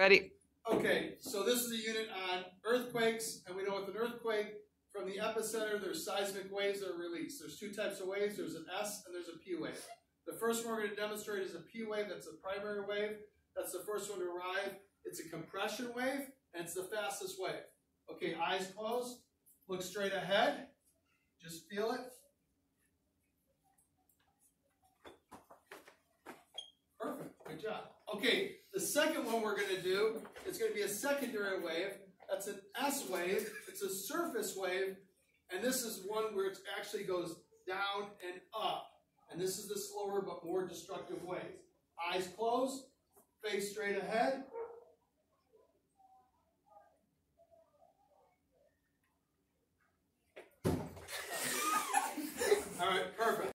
Ready? Okay, so this is a unit on earthquakes, and we know with an earthquake, from the epicenter, there's seismic waves that are released. There's two types of waves. There's an S and there's a P wave. The first one we're going to demonstrate is a P wave. That's a primary wave. That's the first one to arrive. It's a compression wave, and it's the fastest wave. Okay, eyes closed. Look straight ahead. Just feel it. Perfect. Good job. Okay, the second one we're going to do is going to be a secondary wave. That's an S wave. It's a surface wave, and this is one where it actually goes down and up. And this is the slower but more destructive wave. Eyes closed, face straight ahead.